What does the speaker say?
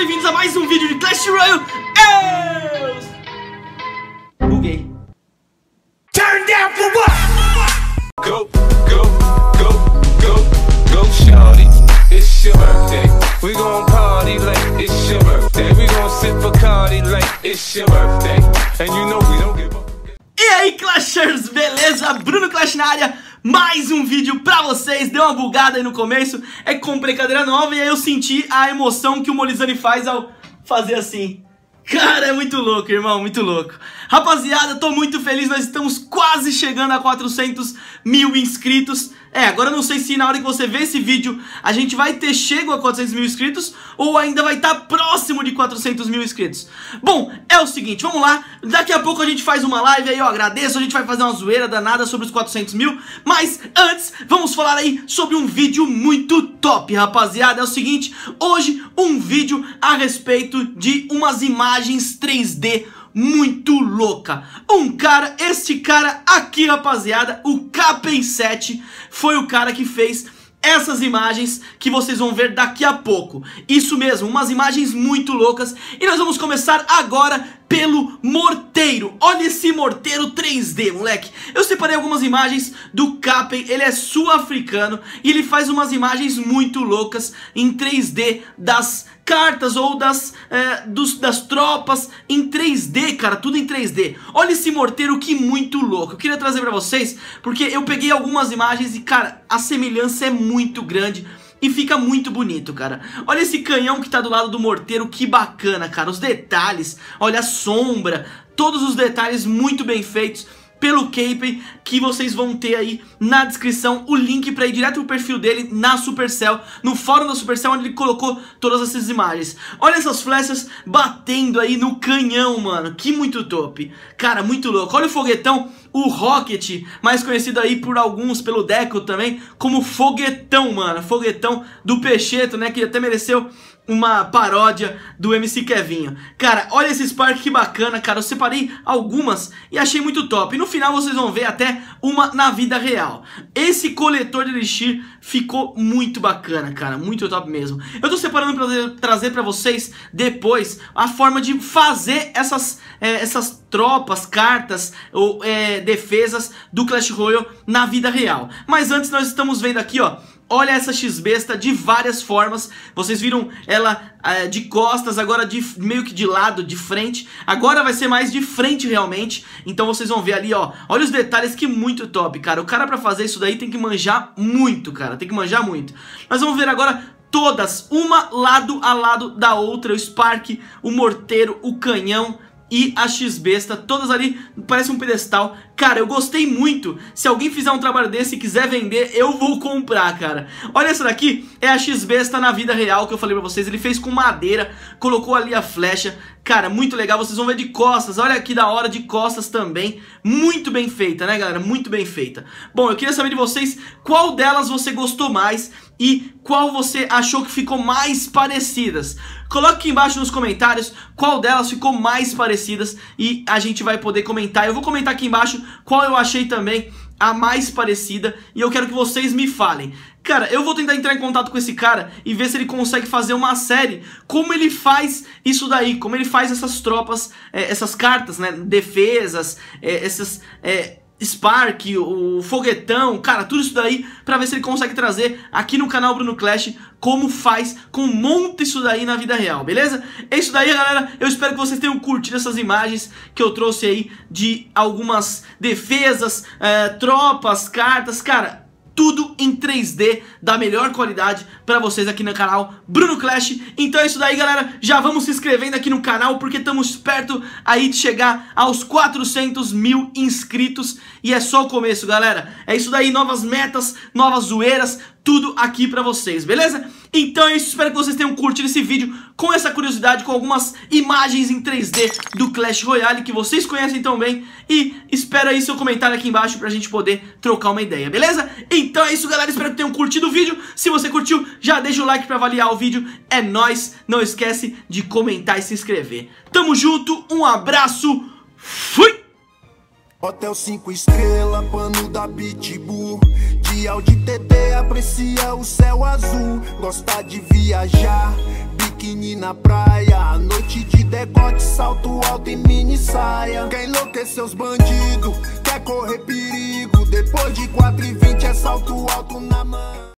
bem-vindos a mais um vídeo de Clash Royale Eu... Buguei Turn down for what? Go, go, go, go, go, shawty. It's your birthday. We gon' party like it's your birthday. We gon' sip Bacardi like it's your birthday. And you know we don't give up. E aí Clashers, beleza? Bruno Clash na área, mais um vídeo pra vocês. Deu uma bugada aí no começo, é com brincadeira nova E aí eu senti a emoção que o Molizani faz ao fazer assim Cara, é muito louco, irmão, muito louco. Rapaziada, tô muito feliz, nós estamos quase chegando a 400 mil inscritos. É, agora eu não sei se na hora que você ver esse vídeo a gente vai ter chego a 400 mil inscritos Ou ainda vai estar tá próximo de 400 mil inscritos. Bom, é o seguinte, vamos lá. Daqui a pouco a gente faz uma live aí, eu agradeço A gente vai fazer uma zoeira danada sobre os 400 mil. Mas antes, vamos falar aí sobre um vídeo muito top, rapaziada. É o seguinte, hoje um vídeo a respeito de umas imagens 3D muito louca. Um cara, este cara aqui, rapaziada, o Capen 7, foi o cara que fez essas imagens que vocês vão ver daqui a pouco. Isso mesmo, umas imagens muito loucas. E nós vamos começar agora pelo morteiro. Olha esse morteiro 3D, moleque. Eu separei algumas imagens do Capen, ele é sul-africano e ele faz umas imagens muito loucas em 3D das cartas ou das, é, dos, das tropas em 3D, cara, tudo em 3D. Olha esse morteiro que muito louco. Eu queria trazer pra vocês, porque eu peguei algumas imagens e, cara, a semelhança é muito grande. E fica muito bonito, cara. Olha esse canhão que tá do lado do morteiro Que bacana, cara. Os detalhes Olha a sombra Todos os detalhes muito bem feitos pelo Cape, que vocês vão ter aí na descrição o link para ir direto pro perfil dele na Supercell, no fórum da Supercell onde ele colocou todas essas imagens. Olha essas flechas batendo aí no canhão, mano, que muito top. Cara, muito louco. Olha o foguetão, o Rocket, mais conhecido aí por alguns, pelo Deco também, como foguetão, mano, foguetão do Peixeto, né, que até mereceu uma paródia do MC Kevinho. Cara, olha esse Spark que bacana, cara. Eu separei algumas e achei muito top. E no final vocês vão ver até uma na vida real. Esse coletor de Elixir ficou muito bacana, cara. Muito top mesmo. Eu tô separando pra trazer pra vocês depois a forma de fazer essas, é, essas tropas, cartas ou é, defesas do Clash Royale na vida real. Mas antes nós estamos vendo aqui, ó Olha essa X-Besta de várias formas. Vocês viram ela é, de costas, agora de meio que de lado, de frente. Agora vai ser mais de frente realmente. Então vocês vão ver ali, ó. Olha os detalhes que muito top, cara. O cara pra fazer isso daí tem que manjar muito, cara. Tem que manjar muito. Nós vamos ver agora todas, uma lado a lado da outra. O Spark, o morteiro, o canhão e a X-Besta, todas ali, parece um pedestal. Cara, eu gostei muito. Se alguém fizer um trabalho desse e quiser vender, eu vou comprar, cara. Olha essa daqui, é a X-Besta na vida real que eu falei pra vocês. Ele fez com madeira, colocou ali a flecha. Cara, muito legal, vocês vão ver de costas. Olha que da hora de costas também. Muito bem feita, né, galera? Muito bem feita. Bom, eu queria saber de vocês qual delas você gostou mais e qual você achou que ficou mais parecidas. Coloque aqui embaixo nos comentários qual delas ficou mais parecidas e a gente vai poder comentar. Eu vou comentar aqui embaixo qual eu achei também a mais parecida e eu quero que vocês me falem. Cara, eu vou tentar entrar em contato com esse cara e ver se ele consegue fazer uma série. Como ele faz isso daí, como ele faz essas tropas, é, essas cartas, né, defesas, é, essas... É, Spark, o foguetão, cara, tudo isso daí pra ver se ele consegue trazer aqui no canal Bruno Clash como faz, como monta isso daí na vida real, beleza? É isso daí, galera, eu espero que vocês tenham curtido essas imagens que eu trouxe aí de algumas defesas, é, tropas, cartas, cara tudo em 3D da melhor qualidade pra vocês aqui no canal Bruno Clash. Então é isso daí, galera. Já vamos se inscrevendo aqui no canal porque estamos perto aí de chegar aos 400 mil inscritos. E é só o começo, galera. É isso daí, novas metas, novas zoeiras, tudo aqui pra vocês, beleza? Então é isso, espero que vocês tenham curtido esse vídeo com essa curiosidade, com algumas imagens em 3D do Clash Royale que vocês conhecem tão bem e espero aí seu comentário aqui embaixo pra gente poder trocar uma ideia, beleza? Então é isso, galera, espero que tenham curtido o vídeo, se você curtiu, já deixa o like pra avaliar o vídeo, é nóis, não esquece de comentar e se inscrever. Tamo junto, um abraço, fui! Hotel 5 estrelas, pano da Pitbull Dia de TT, aprecia o céu azul Gosta de viajar biquíni na praia. Noite de decote, salto alto e mini saia. Quer enlouquecer os bandidos, quer correr perigo. Depois de 4 e 20 é salto alto na mão.